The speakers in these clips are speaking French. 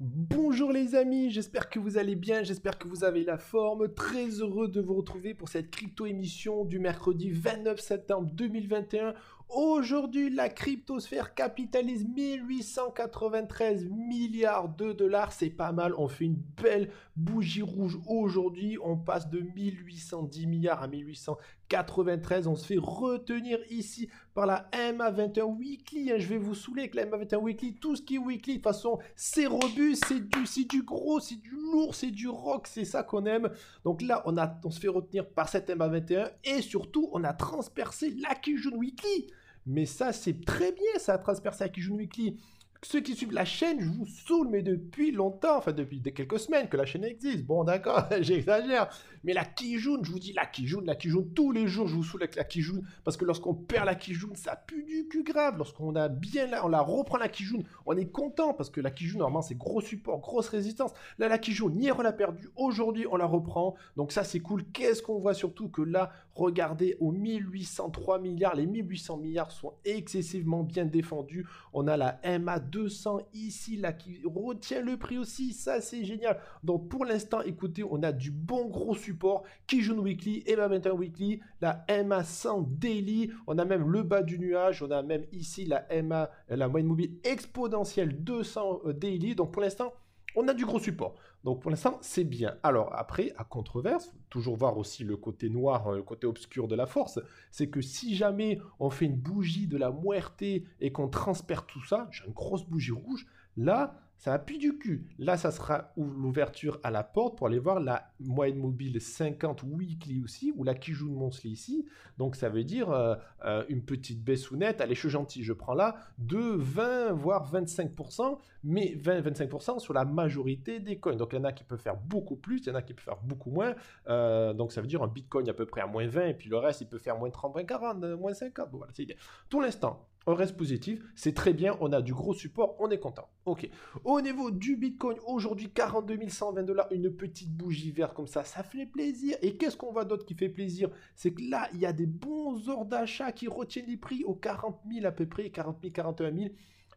Bonjour les amis, j'espère que vous allez bien, j'espère que vous avez la forme. Très heureux de vous retrouver pour cette crypto émission du mercredi 29 septembre 2021 Aujourd'hui, la cryptosphère capitalise 1893 milliards de dollars. C'est pas mal. On fait une belle bougie rouge aujourd'hui. On passe de 1810 milliards à 1893. On se fait retenir ici par la MA21 Weekly. Hein. Je vais vous saouler avec la MA21 Weekly. Tout ce qui est Weekly, de toute façon, c'est robuste, c'est du, du gros, c'est du lourd, c'est du rock. C'est ça qu'on aime. Donc là, on, se fait retenir par cette MA21. Et surtout, on a transpercé la Kijun Weekly. Mais ça, c'est très bien, ça a transpercé à Kijun Weekly. Ceux qui suivent la chaîne, je vous saoule, mais depuis longtemps, enfin depuis quelques semaines que la chaîne existe. Bon, d'accord, j'exagère. Mais la Kijun, je vous dis la Kijun, la Kijun, tous les jours, je vous saoule avec la Kijun. Parce que lorsqu'on perd la Kijun, ça pue du cul grave. Lorsqu'on a bien là, on la reprend la Kijun, on est content parce que la Kijun, normalement, c'est gros support, grosse résistance. Là, la Kijun, hier, on l'a perdu. Aujourd'hui, on la reprend. Donc ça, c'est cool. Qu'est-ce qu'on voit surtout que là, regardez, aux 1803 milliards, les 1800 milliards sont excessivement bien défendus. On a la MA 200 ici, là, qui retient le prix aussi. Ça, c'est génial. Donc, pour l'instant, écoutez, on a du bon gros support. Kijun Weekly, MA 21 Weekly, la MA 100 Daily. On a même le bas du nuage. On a même ici la MA, la moyenne mobile exponentielle 200 euh, Daily. Donc, pour l'instant, on a du gros support. Donc pour l'instant, c'est bien. Alors après, à controverse, toujours voir aussi le côté noir, le côté obscur de la force, c'est que si jamais on fait une bougie de la muerte et qu'on transperce tout ça, j'ai une grosse bougie rouge, là, ça appuie du cul. Là, ça sera l'ouverture à la porte pour aller voir la moyenne mobile 50 weekly aussi, ou la Kijun Monthly ici. Donc, ça veut dire euh, euh, une petite baisse ou nette. Allez, je suis gentil, je prends là de 20 voire 25%, mais 20-25% sur la majorité des coins. Donc, il y en a qui peuvent faire beaucoup plus, il y en a qui peuvent faire beaucoup moins. Euh, donc, ça veut dire un Bitcoin à peu près à moins 20, et puis le reste, il peut faire moins 30, moins 40, moins 50. Bon, voilà, c'est idée. Pour l'instant, on reste positif, c'est très bien, on a du gros support, on est content. Ok. Au niveau du Bitcoin, aujourd'hui 42 120 dollars, une petite bougie verte comme ça, ça fait plaisir. Et qu'est-ce qu'on voit d'autre qui fait plaisir? C'est que là, il y a des bons ordres d'achat qui retiennent les prix aux 40 000 à peu près, 40 000, 41 000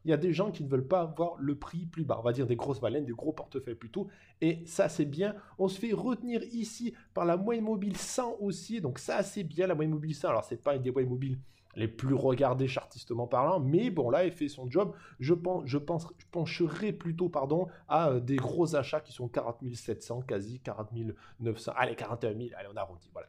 il y a des gens qui ne veulent pas voir le prix plus bas. On va dire des grosses baleines, des gros portefeuilles plutôt. Et ça, c'est bien. On se fait retenir ici par la moyenne mobile 100 aussi. Donc ça, c'est bien la moyenne mobile 100. Alors, c'est pas une des moyennes mobiles les plus regardés chartistement parlant, mais bon là il fait son job. Je pense, je pencherai plutôt pardon à euh, des gros achats qui sont 40 700, quasi 40 900, allez 41 000, allez on arrondit, voilà.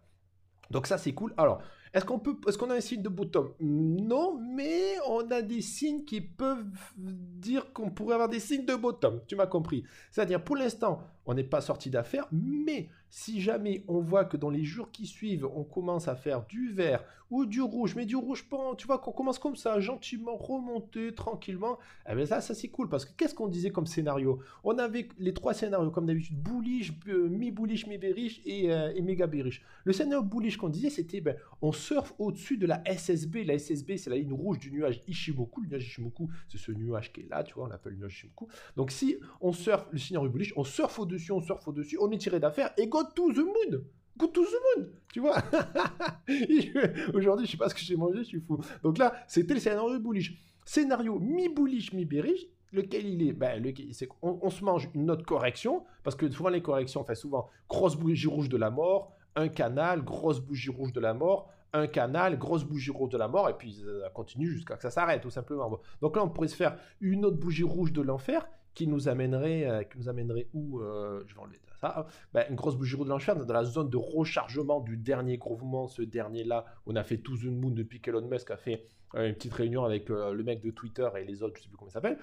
Donc ça c'est cool. Alors est-ce qu'on peut, est-ce qu'on a un signe de bottom? Non, mais on a des signes qui peuvent dire qu'on pourrait avoir des signes de bottom. Tu m'as compris. C'est-à-dire pour l'instant on n'est pas sorti d'affaires, mais si jamais on voit que dans les jours qui suivent, on commence à faire du vert ou du rouge, mais du rouge pas, tu vois, qu'on commence comme ça, gentiment, remonter tranquillement, eh bien ça, ça c'est cool, parce que qu'est-ce qu'on disait comme scénario? On avait les trois scénarios, comme d'habitude, bullish, euh, mi-bullish, mi-bearish et, euh, et méga bearish. Le scénario bullish qu'on disait, c'était, ben, on surfe au-dessus de la SSB, la SSB, c'est la ligne rouge du nuage Ishimoku, le nuage Ishimoku, c'est ce nuage qui est là, tu vois, on l'appelle le nuage Ishimoku. Donc si on surfe le scénario bullish, on surfe au dessus, on surfe au-dessus, on est tiré d'affaire et go to the moon Go to the moon Tu vois Aujourd'hui, je sais pas ce que j'ai mangé, je suis fou. Donc là, c'était le scénario bullish. Scénario mi-bullish, mi-bearish, lequel il est? Ben, c'est on, on, se mange une autre correction, parce que souvent les corrections, enfin souvent, grosse bougie rouge de la mort, un canal, grosse bougie rouge de la mort, un canal, grosse bougie rouge de la mort, et puis ça continue jusqu'à que ça s'arrête, tout simplement. Donc là, on pourrait se faire une autre bougie rouge de l'enfer, qui nous amènerait, euh, qui nous amènerait où euh, Je vais enlever ça. Ben, une grosse bougie rouge de l'enfer dans la zone de rechargement du dernier gros mouvement, ce dernier-là. On a fait tout une moon depuis qu'Elon Musk a fait euh, une petite réunion avec le mec de Twitter et les autres, je sais plus comment il s'appelle.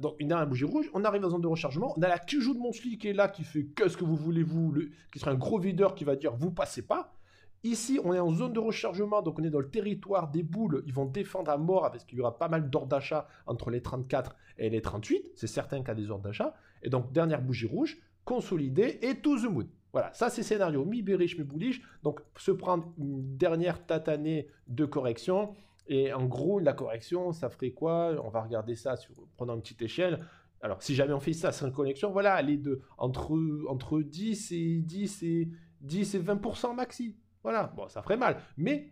donc une dernière bougie rouge. On arrive dans la zone de rechargement. On a la Kijou de Monthly qui est là, qui fait qu'est-ce que vous voulez-vous, le... qui sera un gros videur qui va dire vous passez pas. Ici, on est en zone de rechargement, donc on est dans le territoire des boules. Ils vont défendre à mort parce qu'il y aura pas mal d'ordres d'achat entre les 34 et les 38. C'est certain qu'il y a des ordres d'achat. Et donc, dernière bougie rouge, consolidée et to the moon. Voilà, ça c'est scénario mi-bearish, mi-bullish. Donc, se prendre une dernière tatanée de correction. Et en gros, la correction, ça ferait quoi? On va regarder ça sur, prenant une petite échelle. Alors, si jamais on fait ça sans connexion, voilà, elle est de entre, entre 10 et 10 et 10 et 20% maxi. Voilà, bon, ça ferait mal. Mais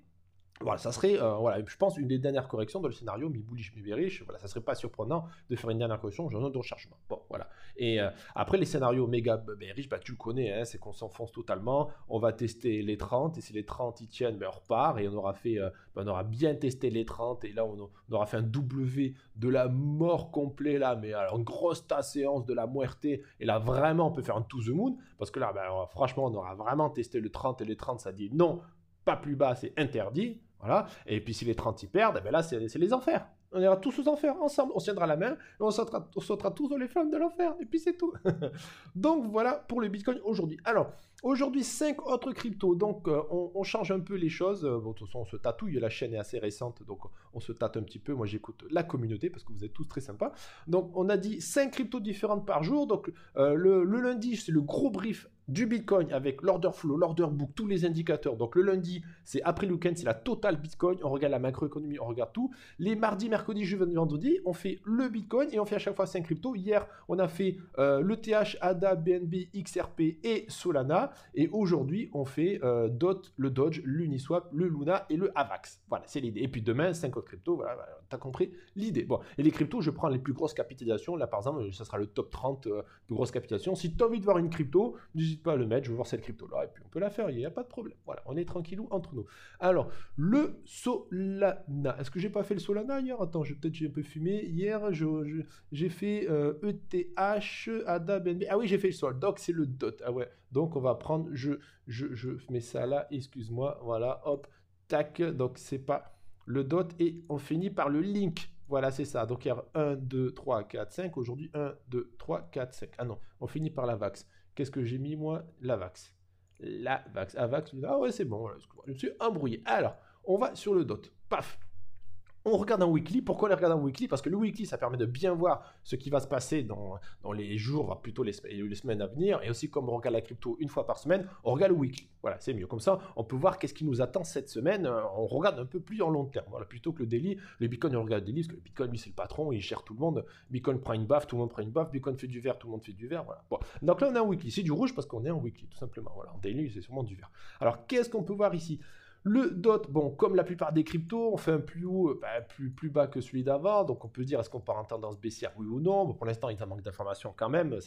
Voilà, ça serait, euh, voilà, je pense, une des dernières corrections dans le scénario mi bullish, mi bearish. Voilà, ça serait pas surprenant de faire une dernière correction dans zone de rechargement. Bon, voilà. Et euh, après, les scénarios méga bearish, bah, tu le connais, hein, c'est qu'on s'enfonce totalement. On va tester les 30, et si les 30 y tiennent, ben, on repart, et on aura fait, euh, ben, on aura bien testé les 30, et là, on, aura fait un W de la mort complet, là, mais alors, une grosse ta séance de la muerte, et là, vraiment, on peut faire un to the moon, parce que là, ben, franchement, on aura vraiment testé le 30, et les 30, ça dit non, pas plus bas, c'est interdit. Voilà. Et puis si les 30 y perdent, eh ben là, c'est les enfers. On ira tous aux enfers ensemble. On tiendra la main et on sautera, tous dans les flammes de l'enfer. Et puis c'est tout. Donc voilà pour le Bitcoin aujourd'hui. Alors, aujourd'hui, cinq autres cryptos. Donc euh, on, change un peu les choses. Bon, de toute façon, on se tatouille. La chaîne est assez récente. Donc on se tâte un petit peu. Moi, j'écoute la communauté parce que vous êtes tous très sympas. Donc on a dit cinq cryptos différentes par jour. Donc euh, le, lundi, c'est le gros brief du Bitcoin avec l'order flow, l'order book, tous les indicateurs. Donc le lundi, c'est après le week-end, c'est la totale Bitcoin. On regarde la macroéconomie, on regarde tout. Les mardis, mercredi, jeudi, vendredi, on fait le Bitcoin et on fait à chaque fois 5 cryptos. Hier, on a fait euh, le TH, ADA, BNB, XRP et Solana. Et aujourd'hui, on fait euh, DOT, le Dodge, l'Uniswap, le Luna et le AVAX. Voilà, c'est l'idée. Et puis demain, 5 autres cryptos. Voilà, voilà t'as compris l'idée. Bon, et les cryptos, je prends les plus grosses capitalisations. Là, par exemple, ça sera le top 30 euh, plus grosses capitalisations. Si tu as envie de voir une crypto, n'hésite pas à le mettre. Je veux voir cette crypto-là. Et puis, on peut la faire. Il n'y a pas de problème. Voilà, on est tranquillou entre nous. Alors, le Solana. Est-ce que j'ai pas fait le Solana hier? Attends, peut-être j'ai un peu fumé. Hier, j'ai fait ETH, e ADA, BNB. Ah oui, j'ai fait le Sol. Donc, c'est le DOT. Ah ouais. Donc, on va prendre. Je, mets ça là. Excuse-moi. Voilà. Hop. Tac. Donc, c'est pas le DOT et on finit par le link. Voilà, c'est ça. Donc, il y a 1, 2, 3, 4, 5. Aujourd'hui, 1, 2, 3, 4, 5. Ah non, on finit par la VAX. Qu'est-ce que j'ai mis, moi? La VAX. La VAX. AVAX. Ah ouais, c'est bon. je me suis embrouillé. Alors, on va sur le DOT. Paf on regarde un weekly. Pourquoi on regarde un weekly? Parce que le weekly, ça permet de bien voir ce qui va se passer dans, les jours, plutôt les, semaines à venir. Et aussi, comme on regarde la crypto une fois par semaine, on regarde le weekly. Voilà, c'est mieux. Comme ça, on peut voir qu'est-ce qui nous attend cette semaine. On regarde un peu plus en long terme. Voilà, plutôt que le daily. Le Bitcoin, on regarde le daily, parce que le Bitcoin, lui, c'est le patron, il gère tout le monde. Bitcoin prend une baffe, tout le monde prend une baffe. Bitcoin fait du vert, tout le monde fait du vert. Voilà. Bon. Donc là, on est en weekly. C'est du rouge parce qu'on est en weekly, tout simplement. Voilà, en daily, c'est sûrement du vert. Alors, qu'est-ce qu'on peut voir ici? Le DOT, bon, comme la plupart des cryptos, on fait un plus haut, euh, bah, plus, bas que celui d'avant. Donc on peut dire est-ce qu'on part en tendance baissière, oui ou non? pour l'instant, il y a un manque d'informations quand même.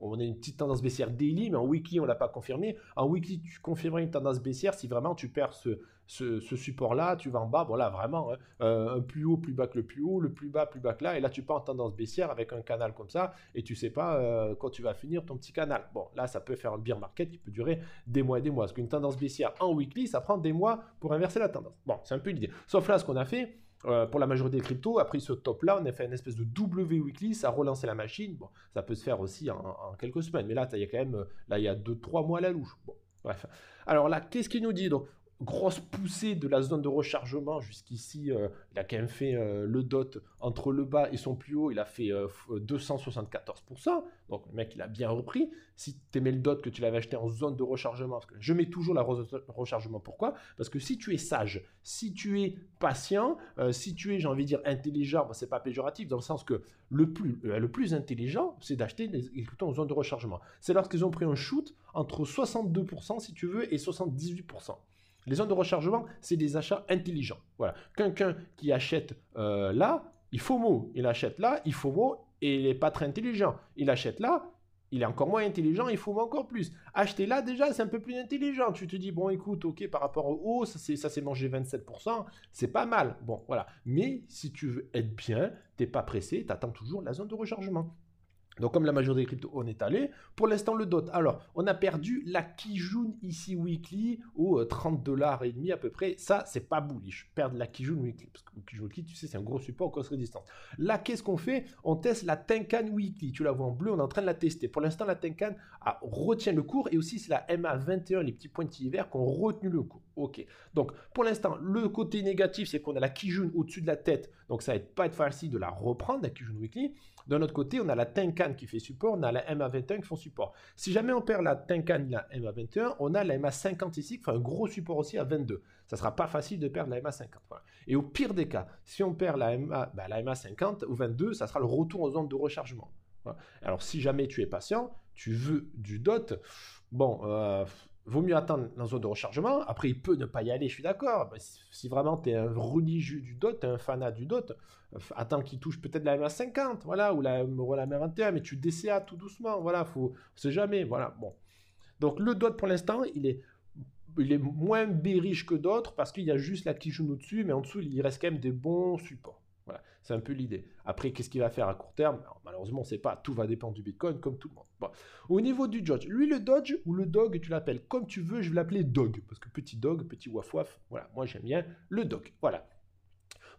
on a une petite tendance baissière daily, mais en weekly, on ne l'a pas confirmé. En weekly, tu confirmerais une tendance baissière si vraiment tu perds ce, ce, support-là, tu vas en bas, voilà, vraiment, hein. euh, un plus haut, plus bas que le plus haut, le plus bas, plus bas que là, et là tu pars en tendance baissière avec un canal comme ça, et tu sais pas euh, quand tu vas finir ton petit canal. Bon, là ça peut faire un bear market qui peut durer des mois et des mois, parce qu'une tendance baissière en weekly, ça prend des mois pour inverser la tendance. Bon, c'est un peu l'idée. Sauf là, ce qu'on a fait, euh, pour la majorité des cryptos, après ce top-là, on a fait une espèce de W weekly, ça a relancé la machine. Bon, ça peut se faire aussi en, quelques semaines, mais là, il y a quand même, là, il y a 2-3 mois à la louche. Bon, bref. Alors là, qu'est-ce qu'il nous dit Donc, grosse poussée de la zone de rechargement jusqu'ici. Euh, il a quand même fait euh, le dot entre le bas et son plus haut, il a fait 274%. Euh, Donc le mec, il a bien repris. Si tu aimais le dot que tu l'avais acheté en zone de rechargement, je mets toujours la rechargement. Pourquoi? Parce que si tu es sage, si tu es patient, si tu es, j'ai envie de dire, intelligent, bon, c'est pas péjoratif, dans le sens que le plus, le plus intelligent, c'est d'acheter des écoutants en zone de rechargement. C'est lorsqu'ils ont pris un shoot entre 62%, si tu veux, et 78%. Les zones de rechargement, c'est des achats intelligents. Voilà. Quelqu'un qui achète euh, là, il faut mot. Il achète là, il faut mot, et il n'est pas très intelligent. Il achète là, il est encore moins intelligent, il faut encore plus. Acheter là, déjà, c'est un peu plus intelligent. Tu te dis, bon, écoute, ok, par rapport au haut, ça s'est mangé 27%, c'est pas mal. Bon, voilà. Mais si tu veux être bien, tu n'es pas pressé, tu attends toujours la zone de rechargement. Donc comme la majorité des cryptos, on est allé. Pour l'instant, le DOT. Alors, on a perdu la Kijun ici weekly au 30 dollars et demi à peu près. Ça, c'est pas bullish. Perdre la Kijun weekly. Parce que Kijun weekly, tu sais, c'est un gros support cost résistance. Là, qu'est-ce qu'on fait? On teste la Tenkan weekly. Tu la vois en bleu, on est en train de la tester. Pour l'instant, la Tenkan retient le cours et aussi c'est la MA21, les petits pointillés verts, qui ont retenu le cours. Ok. Donc, pour l'instant, le côté négatif, c'est qu'on a la Kijun au-dessus de la tête. Donc, ça va pas être facile de la reprendre, la Kijun weekly. D'un autre côté, on a la Tenkan qui fait support, on a la MA21 qui font support. Si jamais on perd la Tenkan et la MA21, on a la MA50 ici qui fait un gros support aussi à 22. Ça sera pas facile de perdre la MA50. Et au pire des cas, si on perd la, MA, bah, la MA50 ou 22, ça sera le retour aux zones de rechargement. Alors si jamais tu es patient, tu veux du DOT, bon, euh, vaut mieux attendre dans zone de rechargement. Après, il peut ne pas y aller, je suis d'accord. Si vraiment tu es un religieux du DOT, un fanat du DOT, attends qu'il touche peut-être la MA50, voilà, ou la, la MA21, mais tu DCA tout doucement, voilà, faut, on sait jamais, voilà, bon. Donc le DOT pour l'instant, il est, il est moins bériche que d'autres parce qu'il y a juste la Kijun au-dessus, mais en dessous, il reste quand même des bons supports. Voilà, c'est un peu l'idée. Après, qu'est-ce qu'il va faire à court terme? Malheureusement, on ne sait pas. Tout va dépendre du Bitcoin, comme tout le monde. Au niveau du Dodge, lui, le Dodge ou le Dog, tu l'appelles comme tu veux. Je vais l'appeler Dog parce que petit Dog, petit waf waf. Voilà, moi j'aime bien le Dog. Voilà.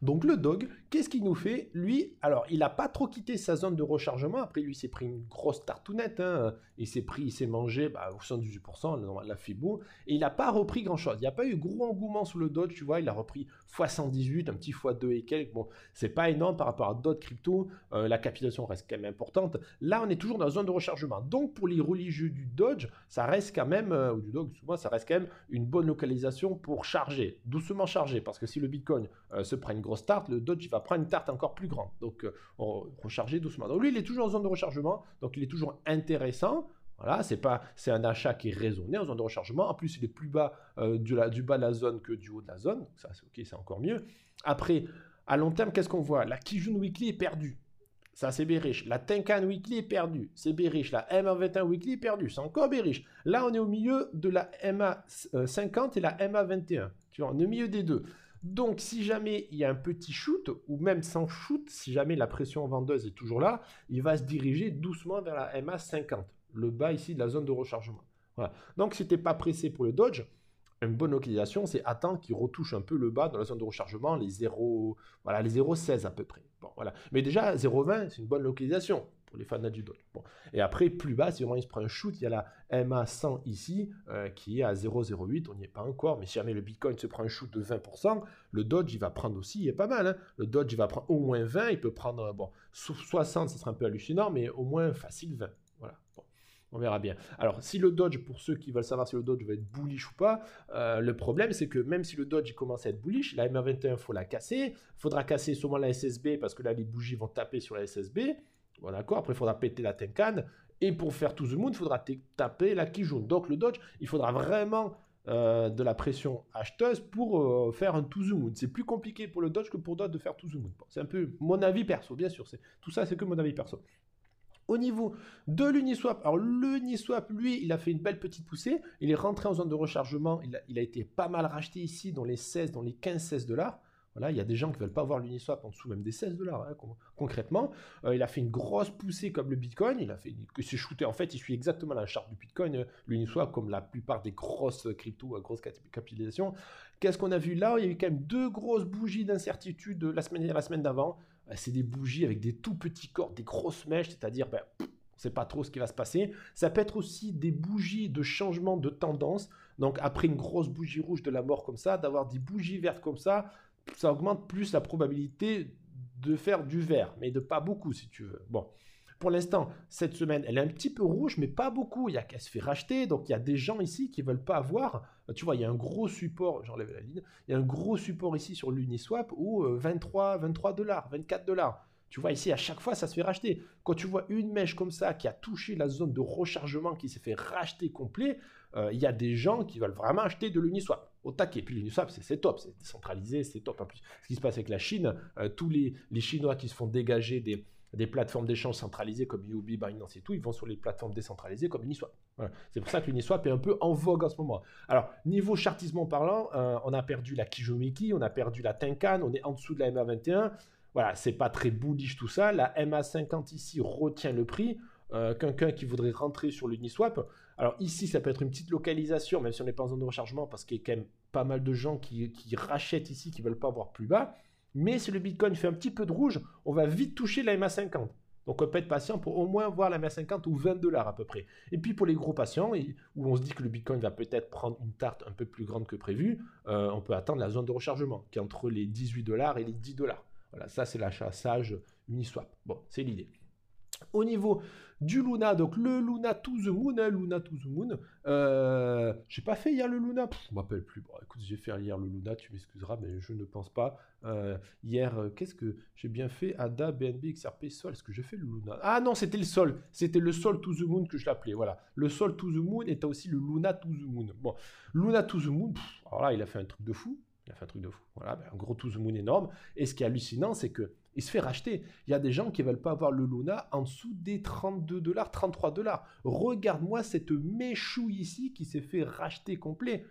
Donc le dog, qu'est-ce qu'il nous fait? Lui, alors il n'a pas trop quitté sa zone de rechargement. Après, lui, s'est pris une grosse tartounette. Hein. Il s'est pris, il s'est mangé bah, 78%, la FIBO. Et il n'a pas repris grand-chose. Il n'y a pas eu gros engouement sur le Dodge, tu vois. Il a repris x118, un petit x2 et quelques. Bon, c'est pas énorme par rapport à d'autres cryptos. Euh, la capitalisation reste quand même importante. Là, on est toujours dans la zone de rechargement. Donc pour les religieux du Dodge, ça reste quand même, euh, ou du Dog, souvent, ça reste quand même une bonne localisation pour charger. Doucement charger. Parce que si le Bitcoin euh, se prend une grosse tarte, le Dodge il va prendre une tarte encore plus grande. Donc on recharger doucement. Donc lui, il est toujours en zone de rechargement. Donc il est toujours intéressant. Voilà, c'est pas, c'est un achat qui est raisonné en zone de rechargement. En plus, il est plus bas euh, du, bas de la zone que du haut de la zone. Ça, c'est ok, c'est encore mieux. Après, à long terme, qu'est-ce qu'on voit? La Kijun Weekly est perdue. Ça, c'est bearish. La Tenkan Weekly est perdue. C'est bearish. La MA21 Weekly est perdue. C'est encore bearish. Là, on est au milieu de la MA50 et la MA21. Tu vois, on est au milieu des deux. Donc, si jamais il y a un petit shoot, ou même sans shoot, si jamais la pression vendeuse est toujours là, il va se diriger doucement vers la MA50 le bas ici de la zone de rechargement. Donc, si tu pas pressé pour le Dodge, une bonne localisation, c'est attendre qu'il retouche un peu le bas dans la zone de rechargement, les 0, voilà, les 0,16 à peu près. Bon, voilà. Mais déjà, 0,20, c'est une bonne localisation pour les fans du Dodge. Bon. Et après, plus bas, si vraiment il se prend un shoot, il y a la MA100 ici, euh, qui est à 0,08, on n'y est pas encore, mais si jamais le Bitcoin se prend un shoot de 20%, le Dodge, il va prendre aussi, il est pas mal, hein. le Dodge, il va prendre au moins 20, il peut prendre, bon, 60, ça serait un peu hallucinant, mais au moins facile 20. On verra bien. Alors, si le Dodge, pour ceux qui veulent savoir si le Dodge va être bullish ou pas, euh, le problème, c'est que même si le Dodge commence à être bullish, la MA21, il faut la casser. Il faudra casser sûrement la SSB parce que là, les bougies vont taper sur la SSB. Bon, d'accord. Après, il faudra péter la Tenkan. Et pour faire tout the moon, il faudra taper la Kijun. Donc, le Dodge, il faudra vraiment euh, de la pression acheteuse pour euh, faire un to the moon. C'est plus compliqué pour le Dodge que pour d'autres de faire to the moon. c'est un peu mon avis perso, bien sûr. Tout ça, c'est que mon avis perso. Au niveau de l'Uniswap, alors l'Uniswap, lui, il a fait une belle petite poussée. Il est rentré en zone de rechargement. Il a, été pas mal racheté ici dans les 16, dans les 15-16 dollars. Voilà, il y a des gens qui veulent pas voir l'Uniswap en dessous même des 16 dollars, hein, concrètement. Euh, il a fait une grosse poussée comme le Bitcoin. Il a fait que s'est shooté. En fait, il suit exactement la charte du Bitcoin, euh, l'Uniswap, comme la plupart des grosses cryptos à grosse capitalisation. Qu'est-ce qu'on a vu là? Il y a eu quand même deux grosses bougies d'incertitude la semaine, la semaine d'avant. Bah, c'est des bougies avec des tout petits corps, des grosses mèches, c'est-à-dire, ben, on ne sait pas trop ce qui va se passer. Ça peut être aussi des bougies de changement de tendance. Donc, après une grosse bougie rouge de la mort comme ça, d'avoir des bougies vertes comme ça, ça augmente plus la probabilité de faire du vert, mais de pas beaucoup si tu veux. Bon, pour l'instant, cette semaine, elle est un petit peu rouge, mais pas beaucoup. Il y a qu'elle se fait racheter. Donc, il y a des gens ici qui ne veulent pas avoir. Tu vois, il y a un gros support. J'enlève la ligne. Il y a un gros support ici sur l'Uniswap où 23, 23 dollars, 24 dollars. Tu vois, ici, à chaque fois, ça se fait racheter. Quand tu vois une mèche comme ça qui a touché la zone de rechargement qui s'est fait racheter complet, euh, il y a des gens qui veulent vraiment acheter de l'Uniswap au taquet. Puis l'Uniswap, c'est top, c'est décentralisé, c'est top. En plus, ce qui se passe avec la Chine, euh, tous les Chinois qui se font dégager des, des plateformes d'échange centralisées comme Ubi, Binance et tout, ils vont sur les plateformes décentralisées comme Uniswap. C'est pour ça que l'Uniswap est un peu en vogue en ce moment. Alors, niveau chartisme parlant, euh, on a perdu la Kijomiki, on a perdu la Tenkan, on est en dessous de la MA21. Voilà, c'est pas très bullish tout ça. La MA50 ici retient le prix. Euh, quelqu'un qui voudrait rentrer sur l'Uniswap. Alors ici, ça peut être une petite localisation, même si on n'est pas en zone de rechargement, parce qu'il y a quand même pas mal de gens qui, rachètent ici, qui veulent pas voir plus bas. Mais si le Bitcoin fait un petit peu de rouge, on va vite toucher la MA50. Donc on peut être patient pour au moins voir la MA50 ou 20 dollars à peu près. Et puis pour les gros patients, où on se dit que le Bitcoin va peut-être prendre une tarte un peu plus grande que prévu, euh, on peut attendre la zone de rechargement, qui est entre les 18 dollars et les 10 dollars. Voilà, ça c'est l'achat sage Uniswap. Bon, c'est l'idée. Au niveau du Luna, donc le Luna to the Moon, hein, Luna to the Moon. Euh, j'ai pas fait hier le Luna, je m'appelle plus. Bon, écoute, j'ai fait hier le Luna, tu m'excuseras, mais je ne pense pas. Euh, hier, euh, qu'est-ce que j'ai bien fait? Ada, BNB, XRP, Sol. Est-ce que j'ai fait le Luna? Ah non, c'était le Sol. C'était le Sol to the Moon que je l'appelais. Voilà, le Sol to the Moon et aussi le Luna to the Moon. Bon, Luna to the Moon, alors là, il a fait un truc de fou. Il a fait un truc de fou. Voilà, un gros to the moon énorme. Et ce qui est hallucinant, c'est que il se fait racheter. Il y a des gens qui veulent pas avoir le Luna en dessous des 32 dollars, 33 dollars. Regarde-moi cette méchouille ici qui s'est fait racheter complet.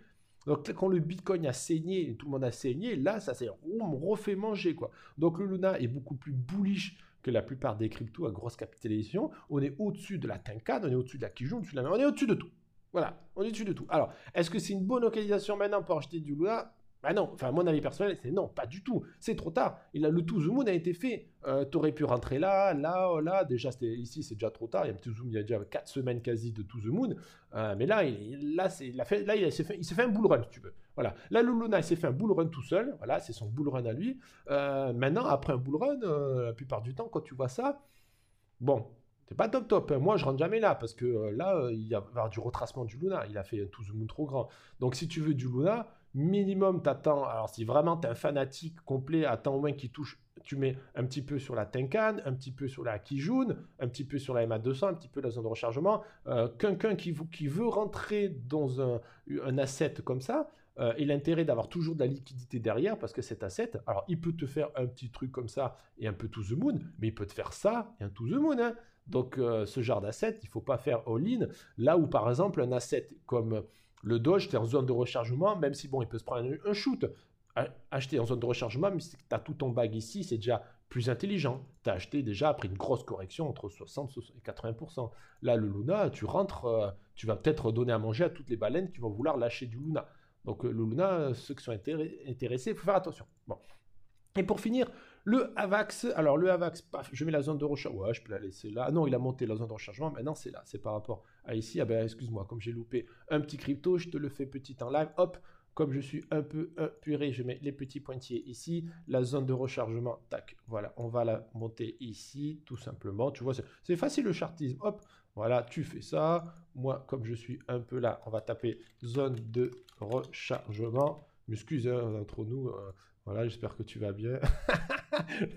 Donc quand le Bitcoin a saigné, tout le monde a saigné, là ça s'est refait manger quoi. Donc le Luna est beaucoup plus bullish que la plupart des cryptos à grosse capitalisation. On est au-dessus de la Tenkan, on est au-dessus de la Kijun, on est au-dessus de tout. Voilà, on est au-dessus de tout. Alors, est-ce que c'est une bonne localisation maintenant pour acheter du Luna? Bah non, enfin mon avis personnel, c'est non, pas du tout. C'est trop tard. Il a, le tout zoom a été fait. Euh, tu aurais pu rentrer là, là, là. Déjà, ici, c'est déjà trop tard. Il y a un petit zoom, il y a déjà 4 semaines quasi de To the Moon. Euh, mais là, il, là, il, a fait, là, il s'est fait, fait, un bull run, si tu veux. Voilà. Là, le Luna, il s'est fait un bull run tout seul. Voilà, c'est son bull run à lui. Euh, maintenant, après un bull run, la plupart du temps, quand tu vois ça, bon, c'est pas top top. Moi, je rentre jamais là parce que là, il y a du retracement du Luna. Il a fait un To the Moon trop grand. Donc, si tu veux du Luna, minimum, t'attends. Alors, si vraiment tu es un fanatique complet, attends au moins qu'il touche. Tu mets un petit peu sur la Tenkan, un petit peu sur la Kijun, un petit peu sur la MA200, un petit peu la zone de rechargement. Euh, quelqu'un qui, qui, veut rentrer dans un, un asset comme ça, euh, il a intérêt d'avoir toujours de la liquidité derrière parce que cet asset, alors il peut te faire un petit truc comme ça et un peu to the moon, mais il peut te faire ça et un to the moon. Hein. Donc euh, ce genre d'asset, il ne faut pas faire all-in. Là où par exemple un asset comme le Doge, tu en zone de rechargement, même si bon, il peut se prendre un, shoot. Acheter en zone de rechargement, mais si tu as tout ton bag ici, c'est déjà plus intelligent. Tu as acheté déjà après une grosse correction entre 60 et 80%. Là, le Luna, tu rentres, euh, tu vas peut-être donner à manger à toutes les baleines qui vont vouloir lâcher du Luna. Donc le Luna, ceux qui sont intéressés, il faut faire attention. Bon. Et pour finir, le AVAX, alors le AVAX, paf, je mets la zone de rechargement. Ouais, je peux la laisser là. Non, il a monté la zone de rechargement. Maintenant, c'est là. C'est par rapport à ici. Ah ben, excuse-moi, comme j'ai loupé un petit crypto, je te le fais petit en live. Hop, comme je suis un peu puré, je mets les petits pointillés ici. La zone de rechargement, tac. Voilà, on va la monter ici, tout simplement. Tu vois, c'est facile le chartisme. Hop, voilà, tu fais ça. Moi, comme je suis un peu là, on va taper zone de rechargement. M'excuse, hein, entre nous. Euh, voilà, j'espère que tu vas bien.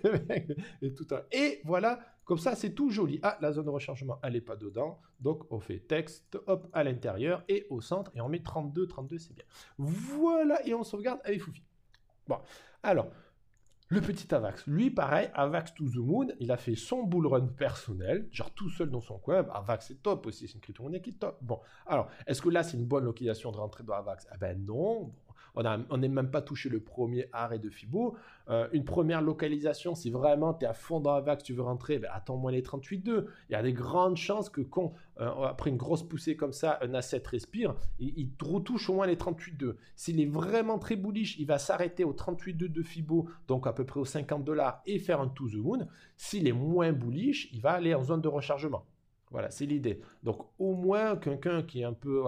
et, tout et voilà, comme ça, c'est tout joli. Ah, la zone de rechargement, elle n'est pas dedans. Donc, on fait texte, hop, à l'intérieur et au centre. Et on met 32, 32, c'est bien. Voilà, et on sauvegarde. Allez, Foufi. Bon, alors, le petit Avax, lui, pareil, Avax to the Moon, il a fait son bull run personnel, genre tout seul dans son coin. Avax, c'est top aussi, c'est une crypto-monnaie qui est top. Bon, alors, est-ce que là, c'est une bonne localisation de rentrer dans Avax? Ah ben non. On n'est même pas touché le premier arrêt de Fibo. Euh, une première localisation, si vraiment tu es à fond dans la vague, tu veux rentrer, ben attends-moi les 38,2. Il y a des grandes chances que quand, euh, après une grosse poussée comme ça, un asset respire, il, il retouche au moins les 38,2. S'il est vraiment très bullish, il va s'arrêter au 38,2 de Fibo, donc à peu près aux 50 dollars, et faire un to the moon. S'il est moins bullish, il va aller en zone de rechargement. Voilà, c'est l'idée. Donc au moins quelqu'un qui est un peu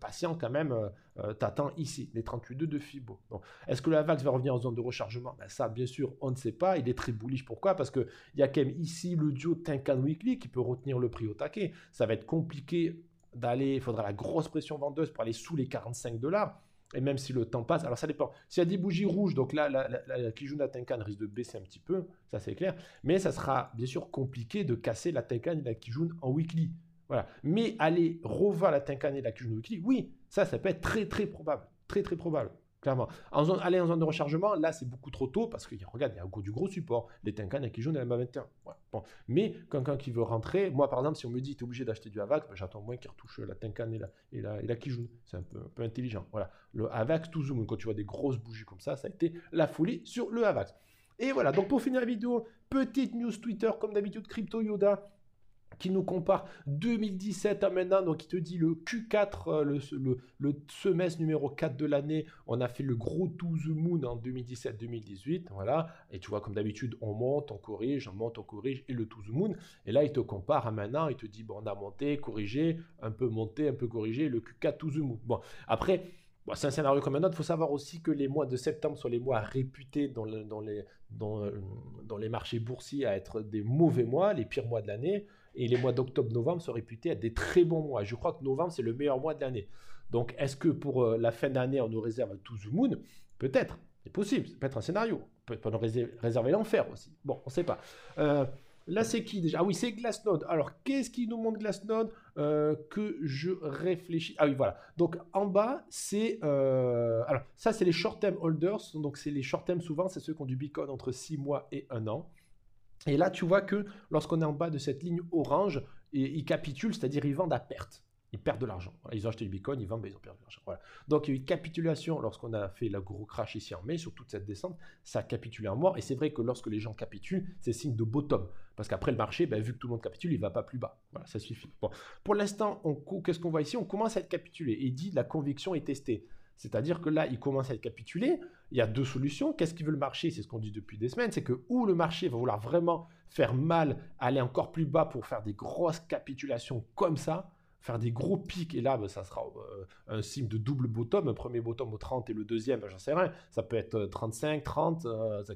patient quand même, euh, euh, t'attend ici les 38,2 de Fibo. est-ce que la VAX va revenir en zone de rechargement? Ben, Ça, bien sûr, on ne sait pas. Il est très bullish. Pourquoi? Parce qu'il y a quand même ici le duo Tenkan Weekly qui peut retenir le prix au taquet. Ça va être compliqué d'aller. Il faudra la grosse pression vendeuse pour aller sous les 45 dollars. Et même si le temps passe, alors ça dépend. S'il y a des bougies rouges, donc là, la, la, la Kijuna Tenkan risque de baisser un petit peu, ça c'est clair. Mais ça sera bien sûr compliqué de casser la Tenkan et la Kijun en weekly. Voilà. Mais aller revoir la Tenkan et la Kijun weekly, oui, ça, ça peut être très très probable. Très très probable clairement. En zone, aller en zone de rechargement, là, c'est beaucoup trop tôt parce que, regarde, il y a du gros support. Les Tenkan et Kijun et la MA21. Bon. Mais quelqu'un qui veut rentrer, moi, par exemple, si on me dit, tu es obligé d'acheter du AVAX, ben, j'attends moins qu'il retouche la Tenkan et la, et la, Kijun. C'est un peu, un peu, intelligent. Voilà. Le AVAX tout zoom, quand tu vois des grosses bougies comme ça, ça a été la folie sur le AVAX. Et voilà, donc pour finir la vidéo, petite news Twitter, comme d'habitude, Crypto Yoda qui nous compare 2017 à maintenant, donc il te dit le Q4, euh, le, semestre numéro 4 de l'année, on a fait le gros to the moon en 2017-2018, voilà, et tu vois comme d'habitude on monte, on corrige, on monte, on corrige, et le to the moon, et là il te compare à maintenant, il te dit bon on a monté, corrigé, un peu monté, un peu corrigé, le Q4 to the moon. Bon, après, c'est un scénario comme un autre. Il faut savoir aussi que les mois de septembre sont les mois réputés dans, les, dans, dans, les marchés boursiers à être des mauvais mois, les pires mois de l'année. Et les mois d'octobre-novembre sont réputés être des très bons mois. Je crois que novembre, c'est le meilleur mois de l'année. Donc, est-ce que pour euh, la fin d'année, on nous réserve tout the moon? Peut-être. C'est possible. Ça peut être un scénario. On peut, nous réserver l'enfer aussi. Bon, on ne sait pas. Euh, Là, c'est qui déjà? Ah oui, c'est Glassnode. Alors, qu'est-ce qui nous montre Glassnode euh, Que je réfléchis. Ah oui, voilà. Donc, en bas, c'est. Alors, ça, c'est les short-term holders. Donc, c'est les short-term, souvent, c'est ceux qui ont du Bitcoin entre 6 mois et 1 an. Et là, tu vois que lorsqu'on est en bas de cette ligne orange, ils capitulent, c'est-à-dire ils vendent à perte ils perdent de l'argent. Ils ont acheté du Bitcoin, ils vendent, mais ils ont perdu de l'argent. Donc il y a eu une capitulation lorsqu'on a fait le gros crash ici en mai sur toute cette descente. Ça a capitulé en mort. Et c'est vrai que lorsque les gens capitulent, c'est signe de bottom. Parce qu'après le marché, ben, vu que tout le monde capitule, il ne va pas plus bas. Voilà, ça suffit. Pour l'instant, qu'est-ce qu'on voit ici? On commence à être capitulé. Et dit la conviction est testée. C'est-à-dire que là, il commence à être capitulé. Il y a deux solutions. Qu'est-ce qu'il veut le marché C'est ce qu'on dit depuis des semaines. C'est que ou le marché va vouloir vraiment faire mal, aller encore plus bas pour faire des grosses capitulations comme ça, faire des gros pics, et là, ben, ça sera euh, un signe de double bottom, un premier bottom au 30 et le deuxième, j'en sais rien, ça peut être 35, 30,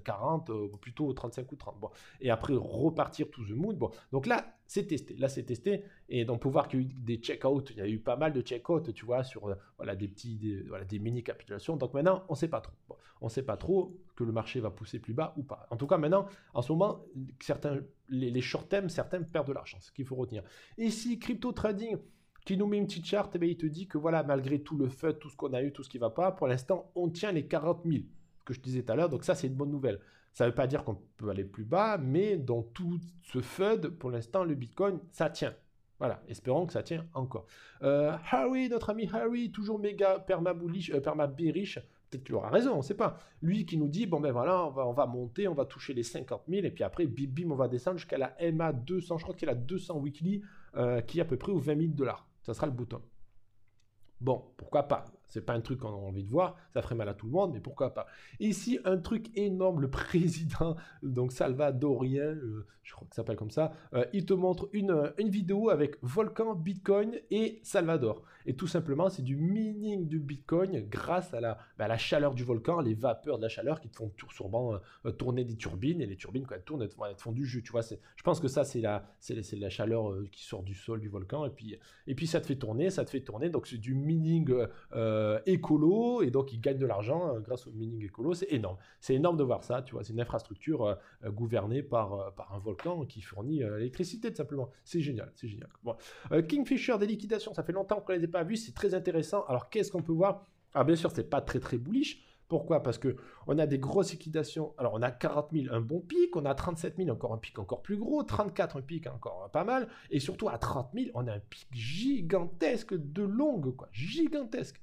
40, plutôt 35 ou 30. Bon. Et après, repartir to the. Bon. Donc là, c'est testé. Là, c'est testé. Et donc, pour voir qu'il y a eu des check-out, il y a eu pas mal de check-out, tu vois, sur euh, voilà, des petits, voilà, des mini capitulations. Donc maintenant, on ne sait pas trop. on ne sait pas trop que le marché va pousser plus bas ou pas. En tout cas, maintenant, en ce moment, certains, les, les short term, certains perdent de l'argent, ce qu'il faut retenir. Ici, crypto trading, qui nous met une petite charte, et eh bien, il te dit que voilà, malgré tout le feu, tout ce qu'on a eu, tout ce qui va pas, pour l'instant, on tient les 40 000, ce que je disais tout à l'heure, donc ça, c'est une bonne nouvelle. Ça ne veut pas dire qu'on peut aller plus bas, mais dans tout ce FUD, pour l'instant, le Bitcoin, ça tient. Voilà, espérons que ça tient encore. Euh, Harry, notre ami Harry, toujours méga perma bullish, euh, peut-être qu'il aura raison, on ne sait pas. Lui qui nous dit, bon ben voilà, on va, on va monter, on va toucher les 50 000, et puis après, bim bim, on va descendre jusqu'à la MA 200, je crois qu'il a 200 weekly, euh, qui est à peu près aux 20 000 dollars ça sera le bouton. Bon, pourquoi pas C'est pas un truc qu'on a envie de voir, ça ferait mal à tout le monde, mais pourquoi pas Ici, un truc énorme, le président, donc salvadorien, euh, je crois que ça s'appelle comme ça, euh, il te montre une, une vidéo avec Volcan, Bitcoin et Salvador. Et tout simplement, c'est du mining du Bitcoin grâce à la, bah, la chaleur du volcan, les vapeurs de la chaleur qui te font euh, tourner des turbines. Et les turbines, quand elles tournent, elles te, font du jus. Tu vois, je pense que ça, c'est la, la chaleur euh, qui sort du sol du volcan. Et puis, et puis, ça te fait tourner, ça te fait tourner. Donc, c'est du mining euh, écolo. Et donc, ils gagnent de l'argent grâce au mining écolo. C'est énorme. C'est énorme de voir ça. Tu vois, c'est une infrastructure gouvernée par, par un volcan qui fournit l'électricité, tout simplement. C'est génial. C'est génial. Bon. Kingfisher, des liquidations, ça fait longtemps qu'on les a pas vu, c'est très intéressant. Alors qu'est-ce qu'on peut voir? Alors bien sûr, c'est pas très très bullish. Pourquoi? Parce que on a des grosses liquidations. Alors on a 40 000, un bon pic, on a 37 000, encore un pic encore plus gros, 34 un pic encore pas mal, et surtout à 30 000, on a un pic gigantesque de longue, quoi, gigantesque.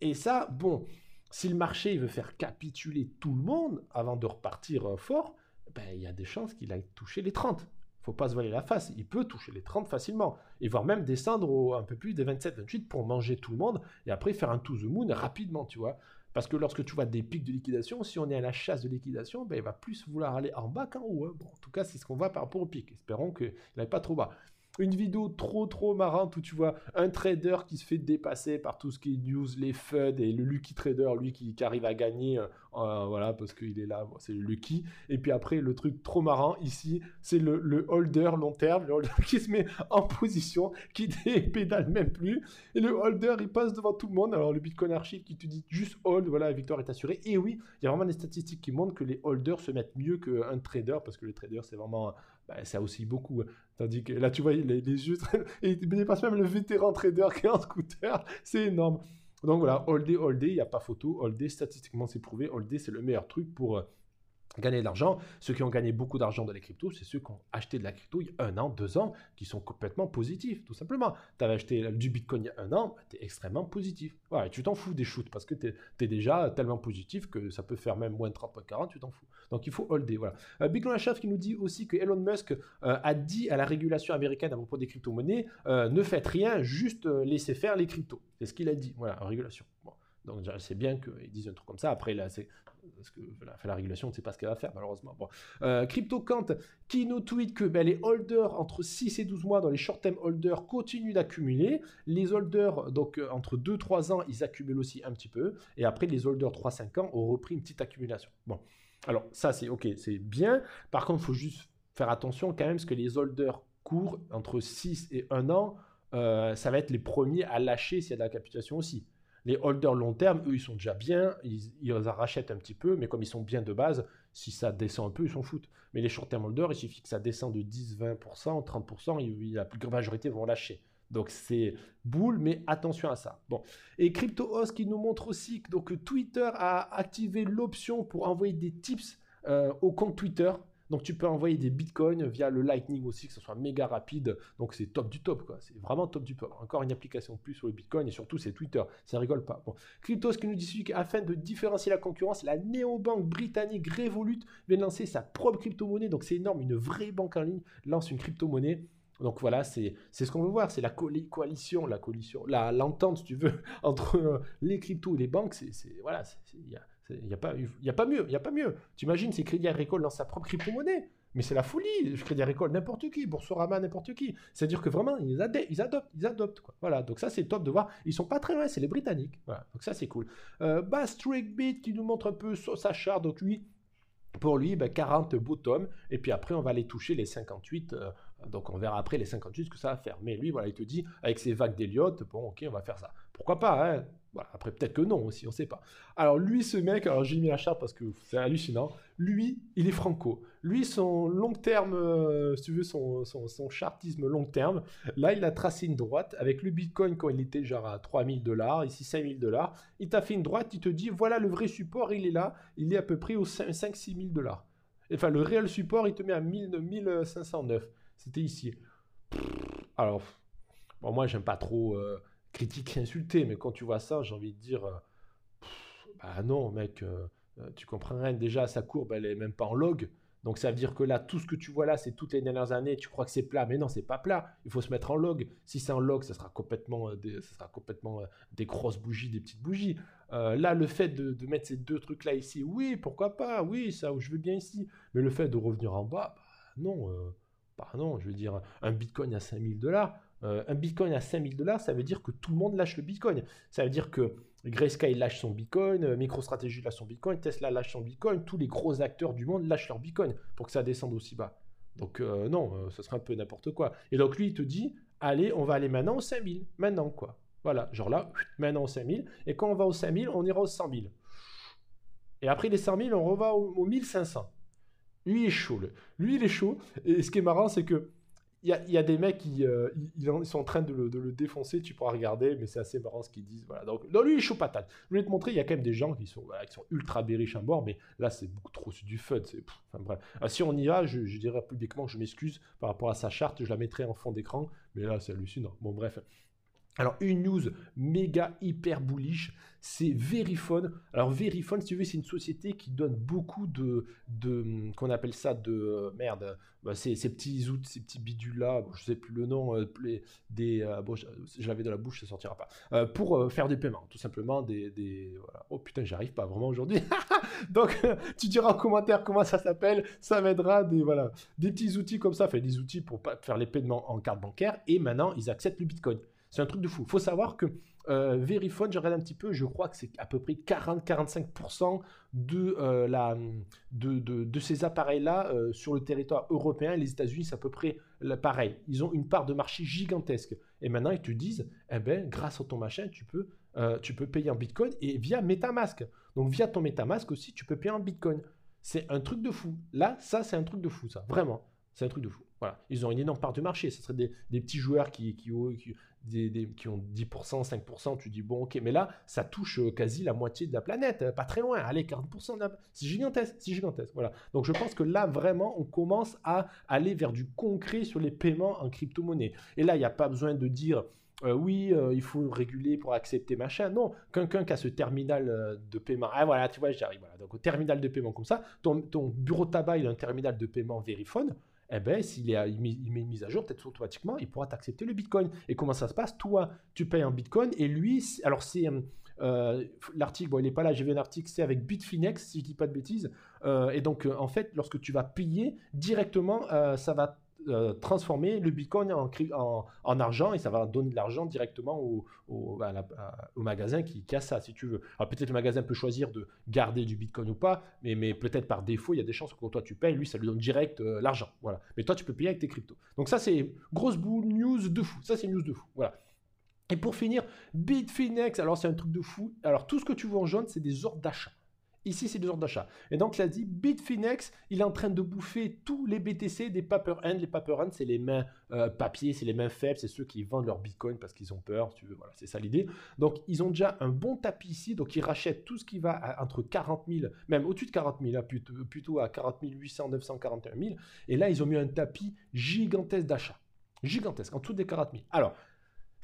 Et ça, bon, si le marché veut faire capituler tout le monde avant de repartir euh, fort, ben, il y a des chances qu'il aille toucher les 30 faut pas se voiler la face, il peut toucher les 30 facilement, et voire même descendre un peu plus des 27-28 pour manger tout le monde, et après faire un to the moon rapidement, tu vois. Parce que lorsque tu vois des pics de liquidation, si on est à la chasse de liquidation, ben, il va plus vouloir aller en bas qu'en haut. Hein. En tout cas, c'est ce qu'on voit par rapport au pic. Espérons qu'il n'aille pas trop bas une vidéo trop trop marrante où tu vois un trader qui se fait dépasser par tout ce qui est news, les FUD et le Lucky Trader, lui qui, arrive à gagner, euh, euh, voilà, parce qu'il est là, c'est le Lucky. Et puis après, le truc trop marrant ici, c'est le, holder long terme, le holder qui se met en position, qui pédale même plus. Et le holder, il passe devant tout le monde. Alors le Bitcoin Archive qui te dit juste hold, voilà, la victoire est assurée. Et oui, il y a vraiment des statistiques qui montrent que les holders se mettent mieux qu'un trader, parce que le trader, c'est vraiment bah, ça aussi beaucoup. Hein. Tandis que là, tu vois, les, les yeux, il dépasse même le vétéran trader qui est en scooter. C'est énorme. Donc voilà, all day, all il n'y a pas photo. All day, statistiquement, c'est prouvé. All day, c'est le meilleur truc pour euh, gagner de l'argent. Ceux qui ont gagné beaucoup d'argent dans les cryptos, c'est ceux qui ont acheté de la crypto il y a un an, deux ans, qui sont complètement positifs, tout simplement. Tu avais acheté du Bitcoin il y a un an, tu es extrêmement positif. Ouais, tu t'en fous des shoots parce que tu es, déjà tellement positif que ça peut faire même moins de 30, 40, tu t'en fous. Donc il faut holder. Voilà. Euh, Chef qui nous dit aussi que Elon Musk euh, a dit à la régulation américaine à propos des crypto-monnaies euh, ne faites rien, juste laissez faire les cryptos. C'est ce qu'il a dit. Voilà, en régulation. Donc c'est bien qu'ils disent un truc comme ça. Après, là, c'est parce que la, la régulation, on ne sait pas ce qu'elle va faire, malheureusement. Bon. Euh, qui nous tweet que ben, les holders entre 6 et 12 mois dans les short-term holders continuent d'accumuler. Les holders, donc euh, entre 2-3 ans, ils accumulent aussi un petit peu. Et après, les holders 3-5 ans ont repris une petite accumulation. Bon. Alors, ça, c'est OK, c'est bien. Par contre, il faut juste faire attention quand même, parce que les holders court, entre 6 et 1 an, euh, ça va être les premiers à lâcher s'il y a de la capitulation aussi. Les holders long terme, eux, ils sont déjà bien, ils, ils rachètent un petit peu, mais comme ils sont bien de base, si ça descend un peu, ils s'en foutent. Mais les short term holders, il suffit que ça descende de 10, 20%, 30%, la plus grande majorité vont lâcher. Donc c'est boule, mais attention à ça. Bon. Et CryptoOS qui nous montre aussi que donc, Twitter a activé l'option pour envoyer des tips euh, au compte Twitter. Donc tu peux envoyer des bitcoins via le Lightning aussi, que ce soit méga rapide. Donc c'est top du top, quoi. C'est vraiment top du top. Encore une application de plus sur le bitcoin et surtout c'est Twitter. Ça rigole pas. Bon. Cryptos qui nous dit qu'afin de différencier la concurrence, la néobanque britannique Revolut vient de lancer sa propre crypto-monnaie. Donc c'est énorme, une vraie banque en ligne lance une crypto-monnaie. Donc voilà, c'est ce qu'on veut voir, c'est la coalition, la coalition, l'entente, si tu veux, entre euh, les cryptos et les banques. C'est voilà, il y a il n'y a, pas, a pas mieux, il y a pas mieux. T'imagines, c'est Crédit Agricole dans sa propre crypto-monnaie. Mais c'est la folie, Crédit Agricole, n'importe qui, Boursorama, n'importe qui. C'est-à-dire que vraiment, ils, adoptent, ils adoptent. Voilà, donc ça, c'est top de voir. Ils sont pas très loin, c'est les Britanniques. Donc ça, c'est cool. Euh, Beat qui nous montre un peu sa charte. Donc lui, pour lui, 40 ben, bottom. Et puis après, on va aller toucher les 58. Euh, donc on verra après les 58 ce que ça va faire. Mais lui, voilà, il te dit, avec ses vagues d'Eliott, bon, ok, on va faire ça. Pourquoi pas, hein? Après, peut-être que non aussi, on ne sait pas. Alors, lui, ce mec, alors j'ai mis la charte parce que c'est hallucinant. Lui, il est franco. Lui, son long terme, euh, si tu veux, son, son, chartisme long terme, là, il a tracé une droite avec le bitcoin quand il était genre à 3000 dollars, ici 5000 dollars. Il t'a fait une droite, il te dit, voilà le vrai support, il est là, il est à peu près aux 5-6 000 dollars. Enfin, le réel support, il te met à 1509. C'était ici. Alors, bon, moi, j'aime pas trop. Euh, critique insulté, mais quand tu vois ça, j'ai envie de dire, euh, bah non, mec, euh, euh, tu comprends rien. Déjà, sa courbe, elle est même pas en log. Donc ça veut dire que là, tout ce que tu vois là, c'est toutes les dernières années, tu crois que c'est plat, mais non, c'est pas plat. Il faut se mettre en log. Si c'est en log, ça sera complètement, des, ça sera complètement des grosses bougies, des petites bougies. là, le fait de, mettre ces deux trucs-là ici, oui, pourquoi pas, oui, ça, je veux bien ici. Mais le fait de revenir en bas, bah, non, bah, non, je veux dire, un bitcoin à 5000 dollars, euh, un bitcoin à 5000 dollars, ça veut dire que tout le monde lâche le bitcoin. Ça veut dire que Grayscale lâche son bitcoin, euh, MicroStrategy lâche son bitcoin, Tesla lâche son bitcoin, tous les gros acteurs du monde lâchent leur bitcoin pour que ça descende aussi bas. Donc euh, non, ce serait un peu n'importe quoi. Et donc lui, il te dit, allez, on va aller maintenant au 5000, maintenant quoi. Voilà, genre là, maintenant au 5000, et quand on va au 5000, on ira au 100 000. Et après les 100 000, on reva au, au 1500. Lui, il est chaud. Lui, il est chaud. Et ce qui est marrant, c'est que il y, a, des mecs qui euh, ils, sont en train de le, défoncer, tu pourras regarder, mais c'est assez marrant ce qu'ils disent. Voilà. Donc, lui, il est chaud patate. Je voulais te montrer, il y a quand même des gens qui sont, ultra bériches à bord, mais là, c'est beaucoup trop du fun. Bref. Ah, si on y va, je, dirais publiquement que je m'excuse par rapport à sa charte, je la mettrai en fond d'écran, mais là, c'est hallucinant. Bon, bref. Alors, une news méga hyper bullish, c'est Verifone. Alors, Verifone, si tu veux, c'est une société qui donne beaucoup de. de qu'on appelle ça de. Euh, merde, bah, ces, petits outils, ces petits bidules-là, je sais plus le nom, euh, des. Euh, bon, je, l'avais dans la bouche, ça sortira pas. pour faire des paiements, tout simplement. Des, des. Oh putain, j'arrive pas vraiment aujourd'hui. Donc, tu diras en commentaire comment ça s'appelle. Ça m'aidera. Des, voilà, des petits outils comme ça, fait des outils pour faire les paiements en carte bancaire. Et maintenant, ils acceptent le bitcoin. C'est un truc de fou. Il faut savoir que euh, Verifone, je regarde un petit peu, je crois que c'est à peu près 40-45% de, euh, de, ces appareils-là euh, sur le territoire européen. Les États-Unis, c'est à peu près pareil. Ils ont une part de marché gigantesque. Et maintenant, ils te disent, eh ben, grâce à ton machin, tu peux, tu peux payer en Bitcoin et via MetaMask. Donc, via ton MetaMask aussi, tu peux payer en Bitcoin. C'est un truc de fou. Là, ça, c'est un truc de fou, ça. Vraiment. C'est un truc de fou. Ils ont une énorme part de marché. Ce seraient des, petits joueurs qui, ont 10%, 5%, tu dis bon ok, mais là ça touche euh, quasi la moitié de la planète, euh, pas très loin, allez 40%, c'est gigantesque, c'est gigantesque, voilà. Donc je pense que là vraiment on commence à aller vers du concret sur les paiements en crypto-monnaie. Et là il n'y a pas besoin de dire euh, oui, il faut réguler pour accepter machin. Non, quelqu'un qui a ce terminal de paiement, ah voilà, tu vois, j'arrive, voilà. Donc au terminal de paiement comme ça, ton, ton bureau tabac il a un terminal de paiement Verifone eh ben, s'il est, il met, une mise à jour, peut-être automatiquement, il pourra t'accepter le Bitcoin. Et comment ça se passe? Toi, tu payes en Bitcoin et lui, alors c'est euh, l'article, bon, il n'est pas là, j'ai vu un article, c'est avec Bitfinex, si je dis pas de bêtises. Euh, et donc, euh, en fait, lorsque tu vas payer directement, ça va euh, transformer le Bitcoin en, en, argent et ça va donner de l'argent directement au, au, magasin qui, a ça, si tu veux. Alors peut-être le magasin peut choisir de garder du Bitcoin ou pas, mais, peut-être par défaut, il y a des chances que toi tu payes, lui, ça lui donne direct euh, l'argent. Voilà. Mais toi, tu peux payer avec tes cryptos. Donc ça, c'est grosse boule, news de fou. Ça, c'est news de fou. Voilà. Et pour finir, Bitfinex, alors c'est un truc de fou. Alors tout ce que tu vois en jaune, c'est des ordres d'achat. Ici, c'est des ordres d'achat. Et donc, a dit Bitfinex, il est en train de bouffer tous les BTC des paper hands. Les paper hands, c'est les mains euh, papier, c'est les mains faibles, c'est ceux qui vendent leur bitcoin parce qu'ils ont peur. Tu veux, voilà, c'est ça l'idée. Donc, ils ont déjà un bon tapis ici. Donc, ils rachètent tout ce qui va entre 40 000, même au-dessus de 40 000, hein, plutôt, plutôt à 40 800, 941 000. Et là, ils ont mis un tapis gigantesque d'achat. Gigantesque, en dessous des 40 000. Alors,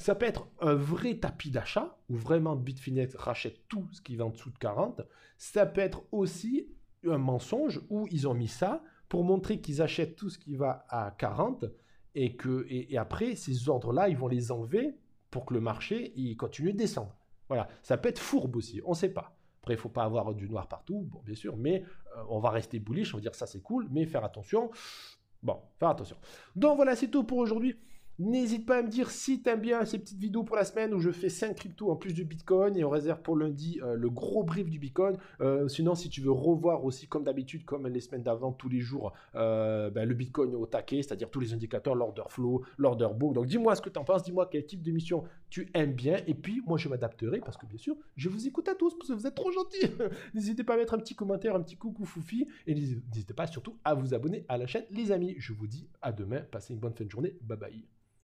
ça peut être un vrai tapis d'achat, où vraiment Bitfinex rachète tout ce qui va en dessous de 40. Ça peut être aussi un mensonge, où ils ont mis ça pour montrer qu'ils achètent tout ce qui va à 40, et, que, et, après, ces ordres-là, ils vont les enlever pour que le marché continue de descendre. Voilà, ça peut être fourbe aussi, on ne sait pas. Après, il ne faut pas avoir du noir partout, bon, bien sûr, mais euh, on va rester bullish, on va dire ça c'est cool, mais faire attention. Bon, faire attention. Donc voilà, c'est tout pour aujourd'hui. N'hésite pas à me dire si t'aimes bien ces petites vidéos pour la semaine où je fais 5 cryptos en plus du Bitcoin et on réserve pour lundi euh, le gros brief du Bitcoin. Euh, sinon, si tu veux revoir aussi comme d'habitude, comme les semaines d'avant, tous les jours, euh, ben, le Bitcoin au taquet, c'est-à-dire tous les indicateurs, l'order flow, l'order book. Donc dis-moi ce que tu en penses, dis-moi quel type d'émission tu aimes bien et puis moi je m'adapterai parce que bien sûr, je vous écoute à tous parce que vous êtes trop gentils. n'hésitez pas à mettre un petit commentaire, un petit coucou foufi et n'hésitez pas surtout à vous abonner à la chaîne les amis. Je vous dis à demain, passez une bonne fin de journée. Bye bye.